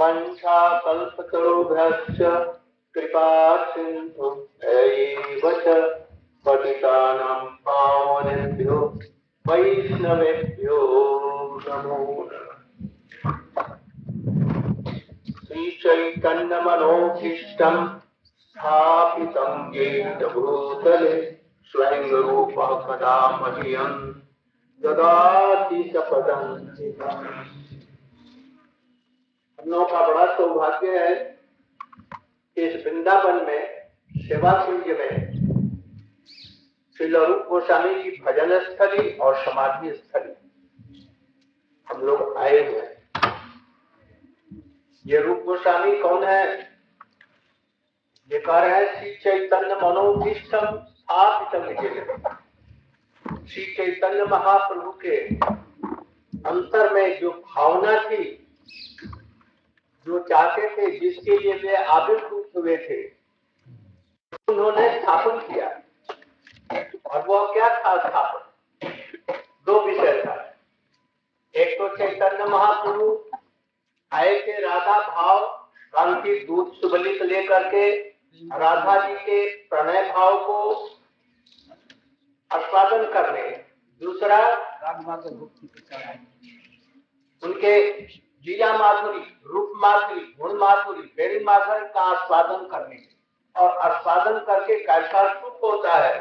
नमः वञ्चाकल्पतरुभ्यश्च कृपा सिन्धु एव च पतितानां पावनेभ्यो, वैष्णवेभ्यो नमो श्रीचैतन्यमनोभीष्टं स्थापितं येन भूतले स्वयं रूपः कदा मह्यं ददाति सपदं हम का बड़ा सौभाग्य है कि इस वृंदावन में सेवा कुंज में श्री रूप गोस्वामी की भजन स्थली और समाधि स्थली हम लोग आए हुए हैं ये रूप गोस्वामी कौन है ये कह रहे हैं श्री चैतन्य मनोभीष्टम स्थापितम श्री चैतन्य महाप्रभु के अंतर में जो भावना थी जो चाहते थे जिसके लिए वे आविर्भूत हुए थे उन्होंने स्थापन किया। और वो क्या था स्थापन? दो विषय था। एक तो चैतन्य महाप्रभु आए थे राधा भाव कांति दूध सुबलित लेकर के राधा जी के प्रणय भाव को आस्वादन करने। दूसरा उनके जिया माधुरी रूप माधुरी गुण माधुरी बेरी माधुरी का आस्वादन करने और आस्वादन करके कैसा सुख होता है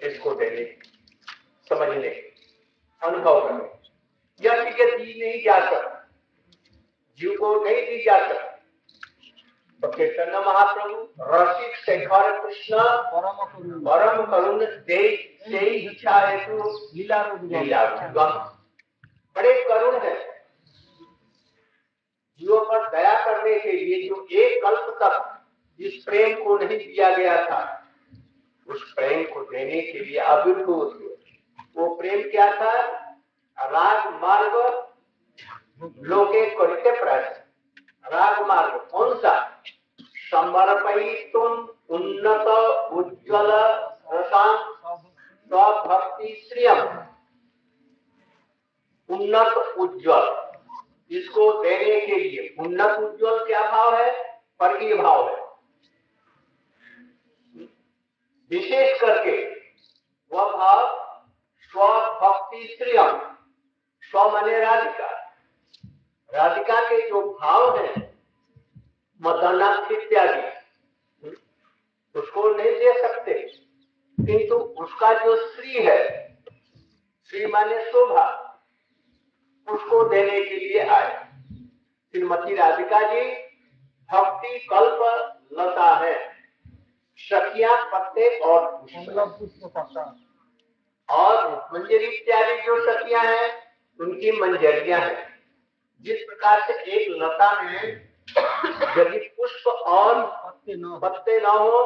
इसको देने समझने अनुभव करने। यह चीज़ें दी नहीं जा सकती जीव को नहीं दी जा सकती। तो चैतन्य महाप्रभु रसिक शेखर कृष्ण परम करुण दे से इच्छा हेतु लीला लीला बड़े करुण है। जीवों पर दया करने के लिए जो एक कल्प तक इस प्रेम को नहीं दिया गया था, उस प्रेम को देने के लिए आविर्भूत हुए। वो प्रेम क्या था? राग मार्ग लोके करते राग मार्ग कौन सा? समर्पयितुम उन्नत, उज्ज्वल स्वभक्ति श्रियम। उन्नत, उज्ज्वल। इसको देने के लिए उन्नत उज्ज्वल क्या भाव है? परकीय भाव है। विशेष करके वह भाव स्वभक्ति श्रियम स्व मने राधिका। राधिका के जो भाव है, मदनाथ इत्यादि, उसको नहीं दे सकते। किंतु उसका जो श्री है श्री माने शोभा। देने के लिए आए। श्रीमती राधिका जी, भक्ति कल्प लता है। सखिया पत्ते और और मंजरी इत्यादि जो सखियाँ हैं, उनकी मंजरिया हैं। जिस प्रकार से एक लता में यदि पुष्प और पत्ते न हो,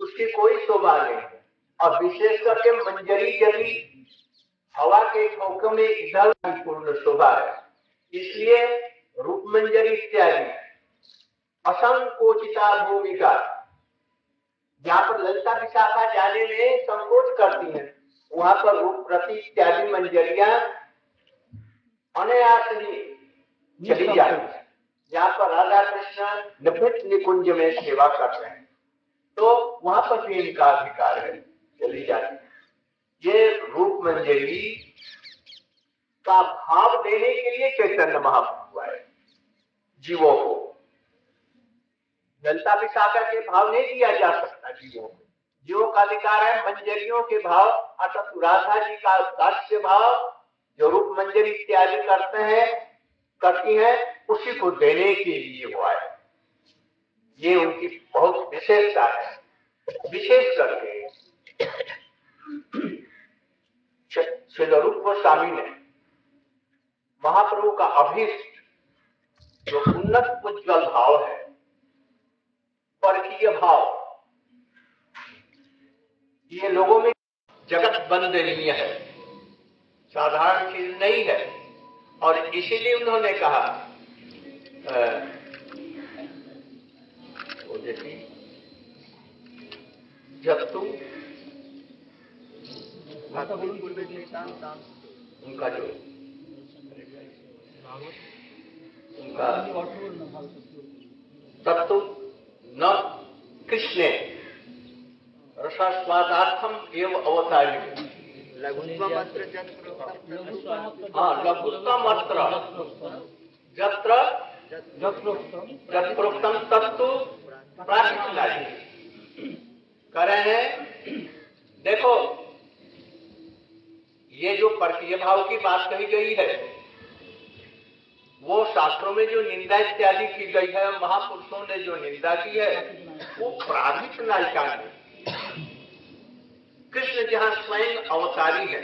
उसकी कोई शोभा नहीं। और विशेष करके मंजरी यदि हवा के झोंकों में इधर पूर्ण शोभा है इसलिए रूप मंजरी इत्यादि असंकोचिता भूमिका जहाँ पर ललिता विशाखा जाने में संकोच करती हैं वहाँ पर रूप प्रति इत्यादि मंजरिया अनायास ही चली जाती है। जहाँ पर राधा कृष्ण निवृत्त निकुंज में सेवा कर रहे हैं। तो वहाँ पर भी इनका अधिकार है चली जाती है। ये रूप मंजरी का भाव देने के लिए चैतन्य महाप्रभु आए। जीवों को। जनता विशाखा के भाव नहीं दिया जा सकता जीवों को जीवों का अधिकार है मंजरियों के भाव, अर्थात राधा जी का दास्य भाव, जो रूप मंजरी इत्यादि करते हैं, करती हैं, उसी को देने के लिए वो आए। ये उनकी बहुत विशेषता है। विशेष करके, श्री रूप गोस्वामी ने महाप्रभु का अभीष्ट जो उन्नत उज्ज्वल भाव है परकीय भाव। ये लोगों में जगत बंदनीय है साधारण चीज़ नहीं है और इसीलिए उन्होंने कहा वो देखिए जब तुम उनका जो उनका तत्व न कृष्ण। रसास्वादार्थम एवं अवतारी हाँ लघुत्तमत्र जत्र जत्रोक्तम तत्व प्राकृत कह रहे हैं देखो ये जो परकीय भाव की बात कही गई है वो शास्त्रों में जो निंदा इत्यादि की गई है, महापुरुषों ने जो निंदा की है, वो प्राधिक नायिका ने कृष्ण जहाँ स्वयं अवतारी है,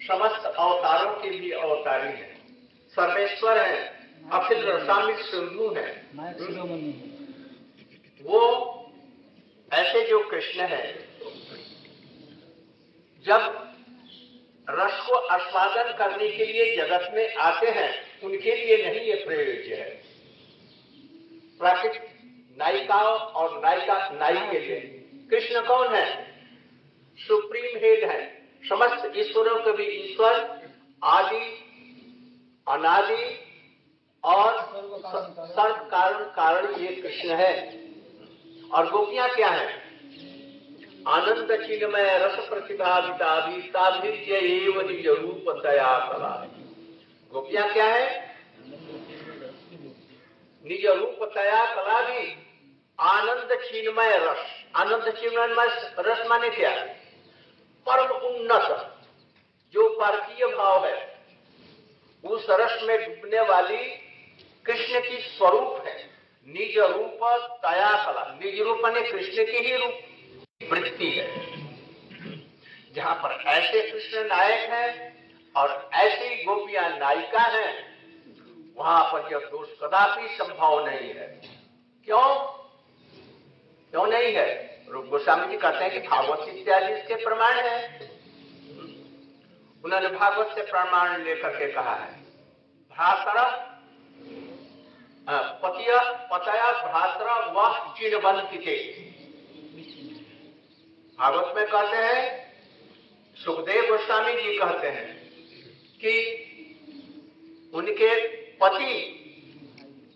समस्त अवतारों के भी अवतारी है। सर्वेश्वर है, अखिल रसामिक सिंधु है। वो ऐसे जो कृष्ण है, जब रस को आस्वादन करने के लिए जगत में आते हैं, उनके लिए नहीं, ये प्रयोज्य है। प्राकृतिक नायिकाओं और नायिका नाई के लिए। कृष्ण कौन है? सुप्रीम हेड है। समस्त ईश्वरों के भी ईश्वर, आदि, अनादि और सर्व कारण कारण ये कृष्ण है। और गोपियाँ क्या है? आनंद चिन्मय रस प्रतिभाविता निज रूप दया कला गोपियाँ क्या है? निज रूप दया कला भी आनंद चिन्मय रस। आनंद चिन्मय रस माने क्या? परम उन्नत। जो पार्थिय भाव है, उस रस में डूबने वाली कृष्ण की स्वरूप है। निज रूप तया कला निज रूप ने कृष्ण की ही रूप। वृत्ति है, जहाँ पर ऐसे कृष्ण नायक हैं और ऐसी गोपियाँ नायिका हैं, वहाँ पर यह दोष कदापि संभव नहीं है। क्यों? क्यों नहीं है? रूप गोस्वामी जी कहते हैं कि भागवत इत्यादि इसके प्रमाण है। उन्होंने भागवत से प्रमाण लेकर के कहा है, भ्रातर पतिया, पतया, भ्रातर, वह चिन्हबंत थे भागवत में कहते हैं, सुखदेव गोस्वामी जी कहते हैं कि उनके पति,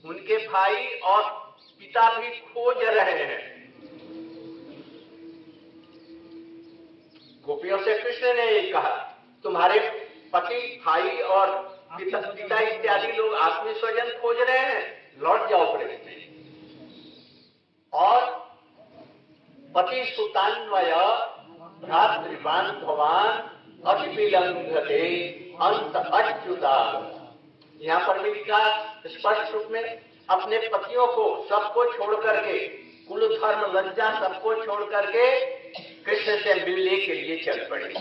उनके भाई और पिता भी खोज रहे हैं। गोपियों से कृष्ण ने ये कहा, तुम्हारे पति, भाई और पिता इत्यादि लोग आत्मी स्वजन खोज रहे हैं। लौट जाओ प्रेम और पति सुतान्वय, भ्रातृवान भगवान अतिविलंघते अंत अच्युता। यहाँ पर भी लिखा, स्पष्ट रूप में, अपने पतियों को सबको छोड़ करके, कुल धर्म लज्जा सबको छोड़ करके, कृष्ण से मिलने के लिए चल पड़े।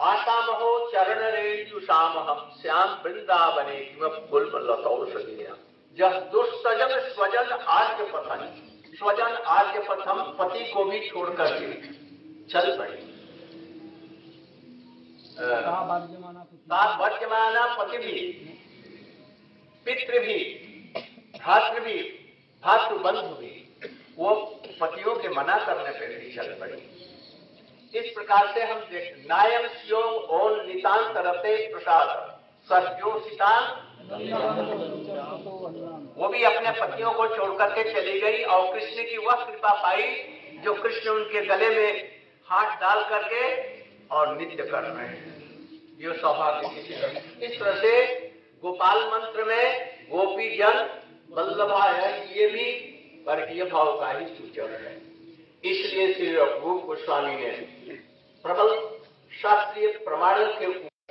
आसाम हो चरण रेणु शाम हम श्याम वृंदावने जब दुस्तजन स्वजन आर्य पथन स्वजन आर्य पथम पति को भी छोड़ करके चल पड़े। वर्जमाना पति भी, पितृ भी भातृ भी भातृ बंधु भी, वो पतियों के मना करने पर भी चल पड़ी। इस प्रकार से हम देख, नायम स्योम ओल नितांत रते प्रसाद सत्योषितान वो भी अपने पतियों को छोड़ करके चली गई और कृष्ण की वह कृपा पाई जो कृष्ण उनके गले में हाथ डाल करके और नित्य कर रहे हैं। ये सौभाग्य इस तरह से गोपाल मंत्र में गोपी जन, बल्लभा है ये भी वर्गीय भाव का ही सूचक है। इसलिए श्री रघुरूप गोस्वामी ने प्रबल शास्त्रीय प्रमाण के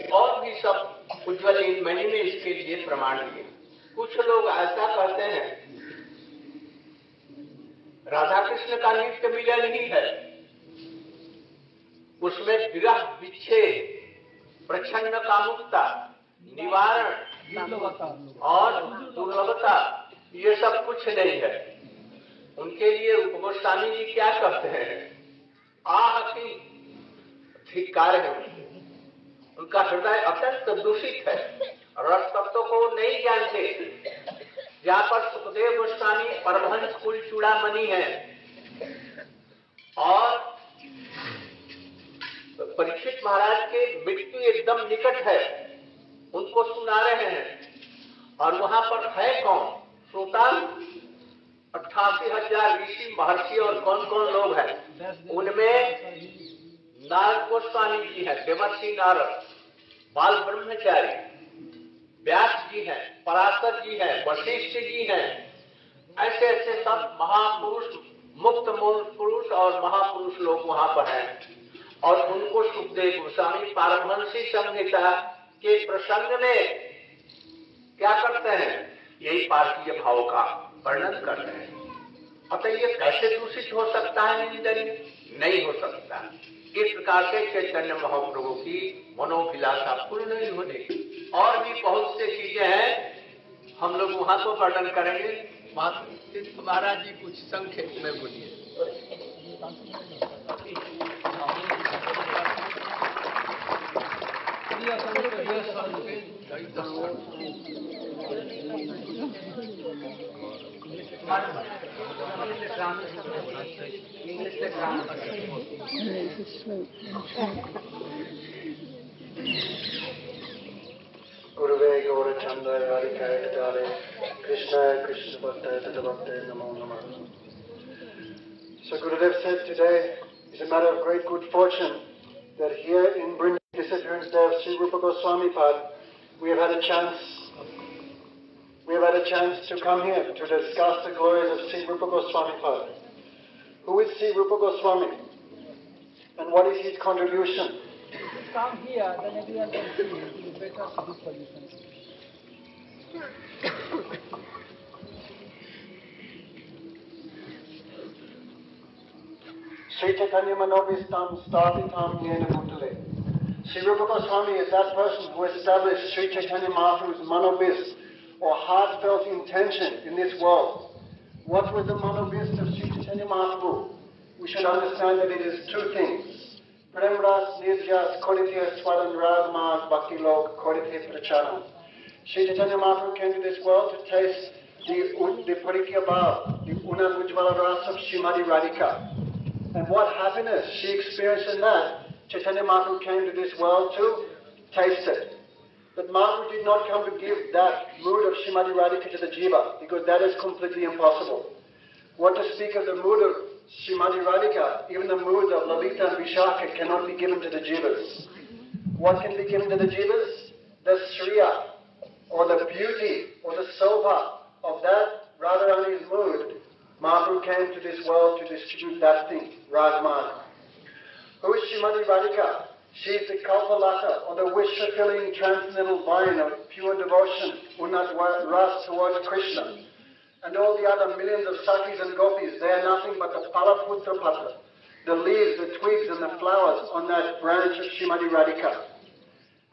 और भी सब उज्जवल महीने में इसके लिए प्रमाण दिए। कुछ लोग ऐसा कहते हैं। राधा कृष्ण का नित्य मिलन ही है। उसमें विरह, विच्छेद प्रच्छन्न कामुकता, निवारण, और दुर्लभता, ये सब कुछ नहीं है। उनके लिए गोस्वामी जी क्या कहते हैं? आह, की धिकार है। उनका हृदय अत्यंत दूषित है। रस तत्व को नहीं जानते। जहाँ पर सुखदेव गोस्वामी, परमहंस कुल चूड़ामणि है। और परीक्षित महाराज के मृत्यु एकदम निकट है। उनको सुना रहे हैं। और वहाँ पर है कौन? श्रोता? अट्ठासी हज़ार ऋषि, महर्षि और कौन कौन लोग हैं? उनमें नारद गोस्वामी जी हैं, देवर्षि नारद, बाल ब्रह्मचारी। व्यास जी हैं, पराशर जी हैं, वशिष्ठ जी हैं। ऐसे ऐसे सब महापुरुष, मुक्त पुरुष और महापुरुष लोग वहाँ पर हैं। और उनको सुखदेव गोस्वामी पारमहंसी संहिता के प्रसंग में क्या करते हैं? यही पार्थिव भाव का वर्णन करते हैं। अतः ये कैसे दूषित हो सकता है निंदन नहीं हो सकता। इस प्रकार से चैतन्य महाप्रभु की मनोभिलाषा पूर्ण नहीं होने और भी बहुत से चीज़ें हैं। हम लोग वहाँ को वर्णन करेंगे। महाराज जी, कुछ संक्षेप में बोलिए। गुरुवे Gaurachandra हरिकाय Krishna Krishna Bhakta Tadavakta Namo Namah. So Gurudev said today is a matter of great good fortune that here in Brindisi disappearance day of Sri Rupa Goswami Pad, we have had a chance we have had a chance to come here to discuss the glories of Sri Rupa Goswami Pad. Who is Sri Rupa Goswami? And what is his contribution? Come here, then everyone can see. Be better to this position. Sri Chaitanya Manobhistam Sthapitam Yena Bhutale. Sri Rupa Goswami is that person who established Sri Chaitanya Mahaprabhu's manobis, or heartfelt intention in this world. What was the manobis of Sri Chaitanya Mahaprabhu? We should understand that it is two things. Prem Ras Nirjas Koditya Swadan Ragmas Bhakti Lok Koditya Pracharam. Sri Chaitanya Mahaprabhu came to this world to taste the, the Parikya Bhav, the Una Ujvala Ras of Shrimati Radhika. And what happiness she experienced in that, Chaitanya Mahaprabhu came to this world to taste it. But Mahaprabhu did not come to give that mood of Shrimati Radhika to the jiva, because that is completely impossible. What to speak of the mood of Shrimati Radhika, even the moods of Lalita and Vishaka cannot be given to the jivas. What can be given to the jivas? The Sriya, or the beauty, or the Sova of that Radharani's mood. Mahaprabhu came to this world to distribute that thing, Ragman. Who is Shrimati Radhika? She is the Kalpalata, or the wish-fulfilling transcendental vine of pure devotion, Unat Ras towards Krishna. And all the other millions of Sakis and Gopis, they are nothing but the Palaputra Patra, the leaves, the twigs, and the flowers on that branch of Shrimati Radhika.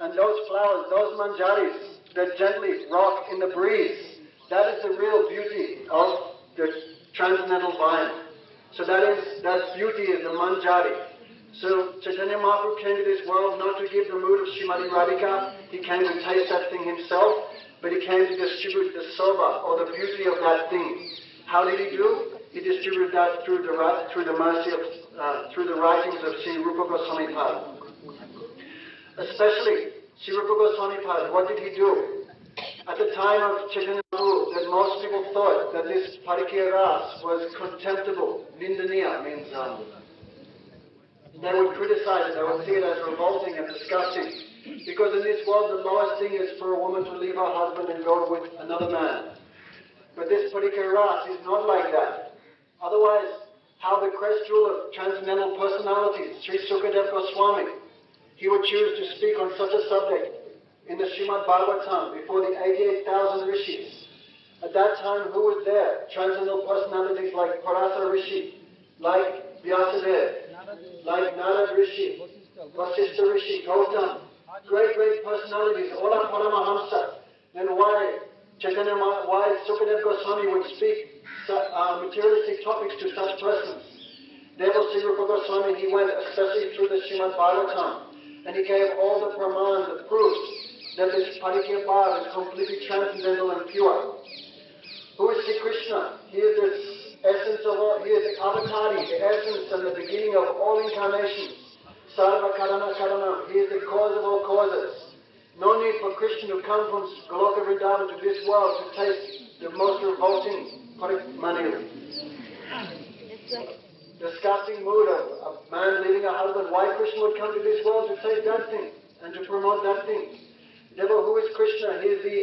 And those flowers, those manjaris that gently rock in the breeze, that is the real beauty of the transcendental vine. So that is that beauty is the manjari. So Chaitanya Mahaprabhu came to this world not to give the mood of Srimati Radhika, he came to taste that thing himself, but he came to distribute the soba, or the beauty of that thing. How did he do? He distributed that through the, through the mercy of, uh, through the writings of Sri Rupa Goswami Pad. Especially Sri Rupa Goswami Pad, what did he do? At the time of Chaitanya Mahaprabhu, that most people thought that this Parikya Ras was contemptible. Nindaniya means um, they would criticize it, they would see it as revolting and disgusting. Because in this world, the lowest thing is for a woman to leave her husband and go with another man. But this particular Ras is not like that. Otherwise, how the crest jewel of transcendental personalities, Sri Sukadev Goswami, he would choose to speak on such a subject in the Srimad Bhagavatam before the 88,000 rishis. At that time, who was there? Transcendental personalities like Parasa Rishi, like Vyasadeva, like Narad Rishi, Vasistha Rishi, Gautam, great, great personalities, all are Paramahamsa. and why Chaitanya, why Sukadev Goswami would speak uh, materialistic topics to such persons. Therefore, Sri Goswami, he went especially through the Srimad Bhagavatam, and he gave all the pramans, the proofs, that this Parikya Bhav is completely transcendental and pure. Who is Sri Krishna? He is the essence of all, he is avatari, the essence and the beginning of all incarnations. Sarva Karana Karana, he is the cause of all causes. No need for Krishna to come from Goloka Vrindavan to this world to taste the most revolting manu. Disgusting mood of a man leaving a husband. Why Krishna would come to this world to taste that thing and to promote that thing? Therefore, who is Krishna? He is the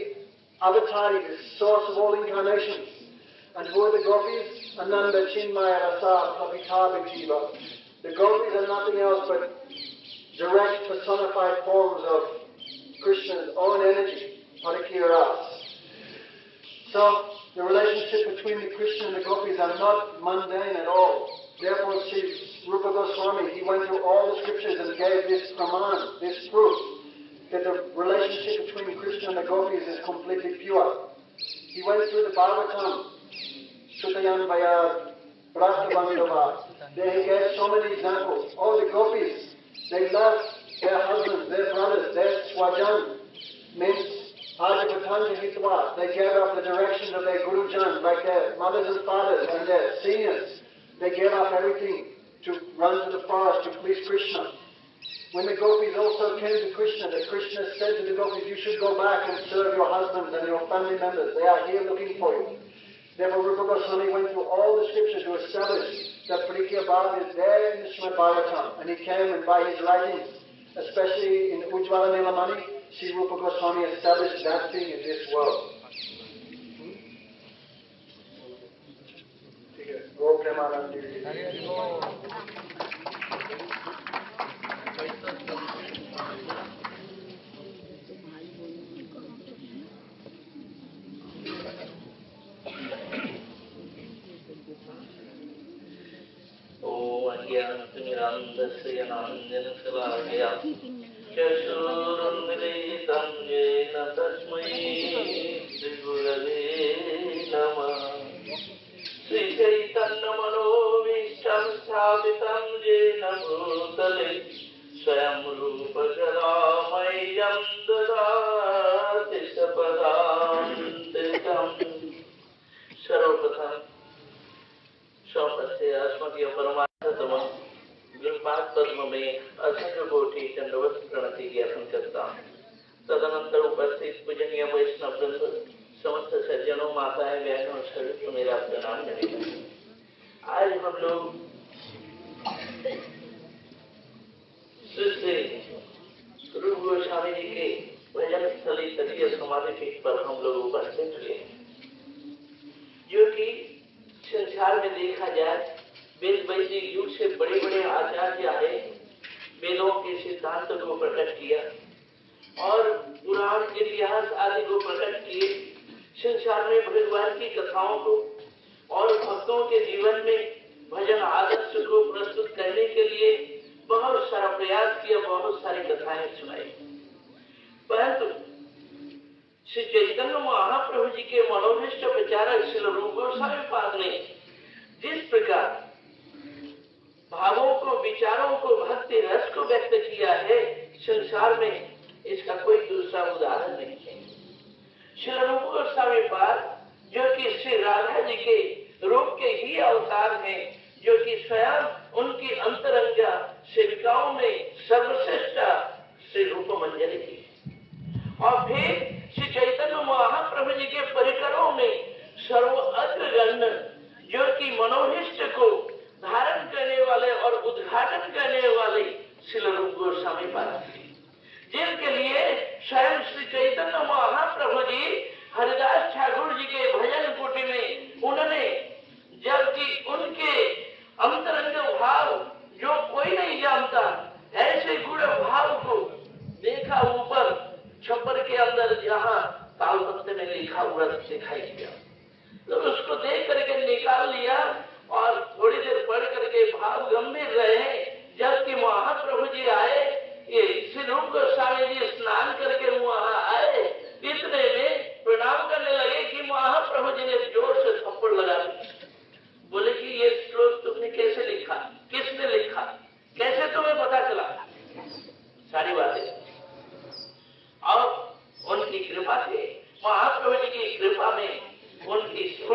avatari, the source of all incarnations. And who are the gopis? Ananda Chinmaya Rasa Pavita Vitiva. The gopis are nothing else but direct personified forms of Krishna's own energy, Parikya Ras. So, the relationship between the Krishna and the gopis are not mundane at all. Therefore, Sri Rupa Goswami, he went through all the scriptures and gave this command, this proof, that the relationship between Krishna and the gopis is completely pure. He went through the Bhagavatam, Sutayan. There he gave so many examples. All the gopis, they love their husbands, their brothers, their swajan, means Ajapatanja Hitwa. They gave up the direction of their Gurujan, like their mothers and fathers and their seniors. They gave up everything to run to the forest to please Krishna. When the gopis also came to Krishna, the Krishna said to the gopis, you should go back and serve your husbands and your family members. They are here looking for you. Therefore, Rupa Goswami went through all the scriptures to establish that Parikya Bhav is there in the Srimad Bhagavatam. And he came and by his writings, especially in Ujjvala Nilamani, Sri Rupa Goswami established that thing in this world. Hmm? ठीक And then say. उपस्थित पूजनीय वैष्णव वृंद, समस्त सज्जनों, माताएँ, बहनों, सभी को मेरा प्रणाम करेगा आज हम लोग गुरु गोस्वामी जी के भजन स्थली तटीय समाधि पीठ पर हम लोग उपस्थित हुए जो कि संसार में देखा जाए, वेद वैदिक युग से बड़े बड़े आचार्य आए, वेदों के सिद्धांत को प्रकट किया। और पुराण इतिहास आदि को प्रकट किए। संसार में भगवान की कथाओं को और भक्तों के जीवन में भजन आदर्श को प्रस्तुत करने के लिए बहुत सारा प्रयास किया, बहुत सारी कथाएँ सुनाई। परंतु श्री चैतन्य महाप्रभु जी के मनोभिष्ट विचारक श्री रूप गोस्वामी पाद ने जिस प्रकार भावों को, विचारों को, भक्ति रस को व्यक्त किया है, संसार में इसका कोई दूसरा उदाहरण नहीं है। श्री रूप गोस्वामी पाद, जो कि श्री राधा जी के रूप के ही अवतार हैं, जो कि स्वयं उनकी अंतरंगा सेविकाओं में सर्वश्रेष्ठ श्री रूप मंजरी थी और फिर श्री चैतन्य महाप्रभु जी के परिकरों में सर्व अग्रगण्य, जो कि मनोहिष्ट को धारण करने वाले और उद्घाटन करने वाले श्री रूप गोस्वामी पाद जिनके लिए स्वयं श्री चैतन्य महाप्रभु जी हरिदास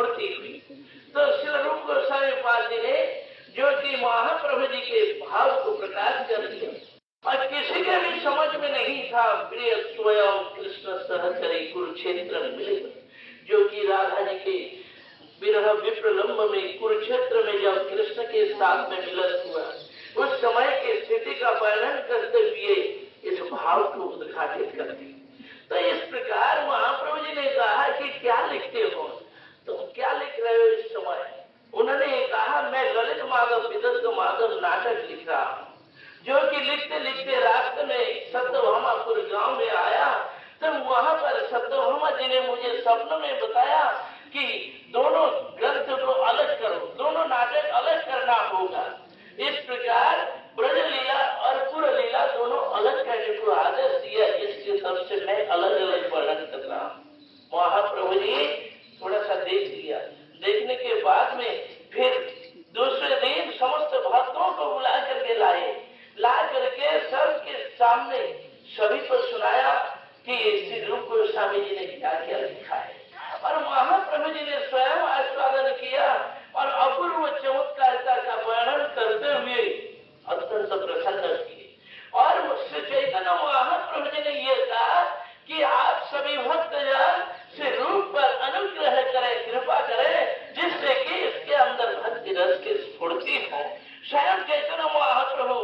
होती हुई। तो श्री रूप गोस्वामी पाल जी ने जो कि महाप्रभु जी के भाव को प्रकाश कर दिया। और किसी के भी समझ में नहीं था, प्रिय स्वयं कृष्ण सहचरी कुरुक्षेत्र मिले। जो कि राधा जी के विरह विप्रलम्ब में कुरुक्षेत्र में जब कृष्ण के साथ में मिलन हुआ, उस समय की स्थिति का वर्णन करते हुए इस भाव को उद्घाटित कर दी तो इस प्रकार महाप्रभु जी ने कहा कि क्या लिखते हो? तुम क्या लिख रहे हो इस समय? उन्होंने कहा, मैं ललित माधव विदस्त माधव नाटक लिख रहा हूँ। जो कि लिखते लिखते रास्ते में सत्यभामापुर गाँव में आया। तब तो वहाँ पर सत्यभामा जी ने मुझे सपन में बताया कि दोनों ग्रंथ को अलग करो। স্বয়ং চৈতন্য মহাপ্রভু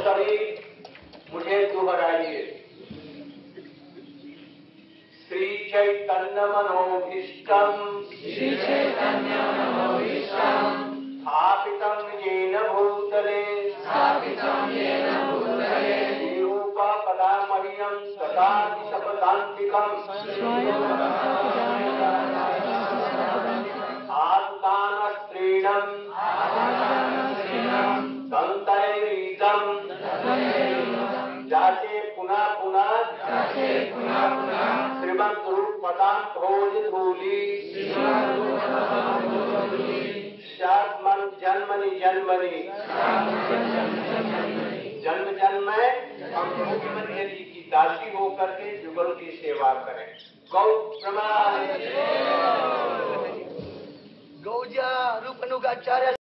सभी मुझे दोहराइए श्री चैतन्य मनोभीष्टम। श्री चैतन्य मनोभीष्टम। स्थापितं येन भूतले। स्थापितं येन भूतले। निरूपपदामरियं सदा सपदान्तिकं स्वयं श्रीमद रूपदा क्रोधिधूली जन्मन जन्मनि जन्मनि जन्म जन्म है हम मुख्यमंत्री जी की दासी होकर के जुगल की सेवा करें गौ प्रमाण गौजा रूपनुगाचार्य